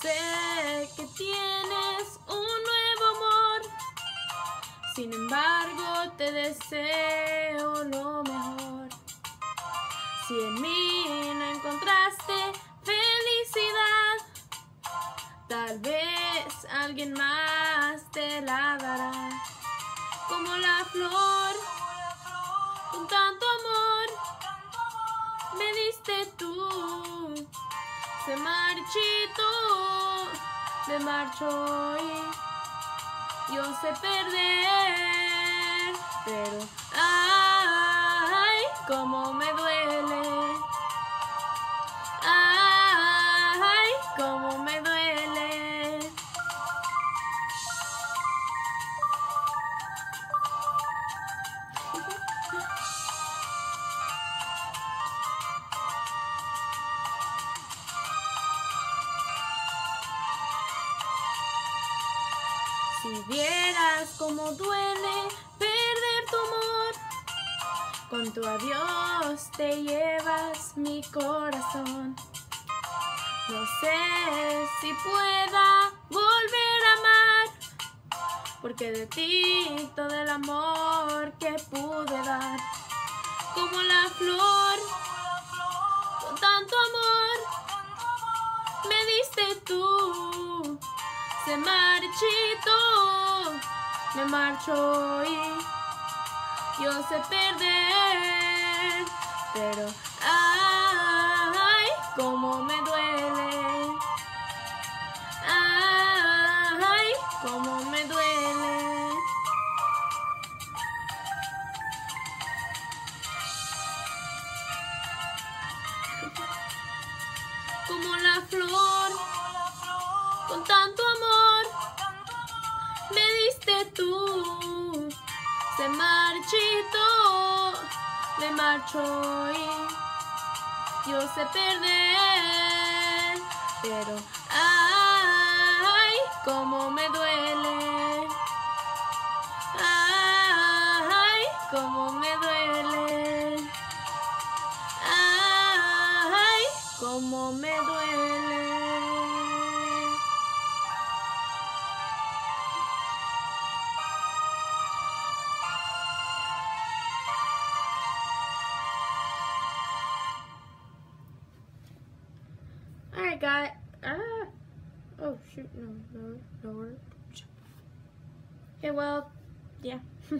sé que tienes un nuevo amor, sin embargo te deseo lo mejor. Si en mí no encontraste felicidad, tal vez alguien más te la dará. Como la flor, con tanto amor, me diste tú. Se marchito, me marcho y yo sé perder, pero ay, cómo me duele. Si vieras cómo duele perder tu amor, con tu adiós te llevas mi corazón. No sé si pueda volver a amar, porque de ti todo el amor que pude dar, como la flor, con tanto amor, Se marchito, me marcho y yo sé perder, pero ay, cómo me duele, ay, cómo me duele. Como la flor, con tanto tú. Se marchito, me marcho y yo sé perder, pero ay, cómo me duele. Ay, cómo me duele. Ay, cómo me duele. Guys. Ah. Oh, shoot. No, no, no. Okay, well, yeah.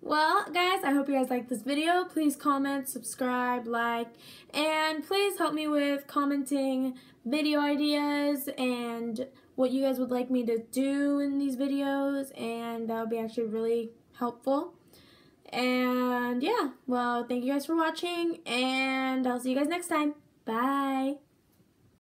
well, guys, I hope you guys liked this video. Please comment, subscribe, like, and please help me with commenting video ideas and what you guys would like me to do in these videos, and that would be actually really helpful. And yeah, well, thank you guys for watching, and I'll see you guys next time. Bye.